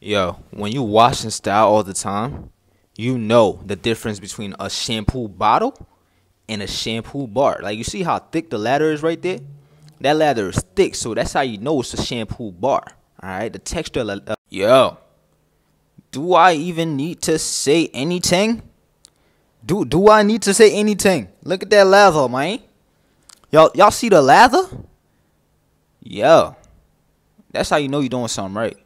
Yo, when you wash and style all the time, you know the difference between a shampoo bottle and a shampoo bar. Like you see how thick the ladder is right there? That ladder is thick, so that's how you know it's a shampoo bar. All right, the texture. Uh, yo, do I even need to say anything? Do do I need to say anything? Look at that lather, man. Y'all y'all see the lather? Yo, that's how you know you're doing something right.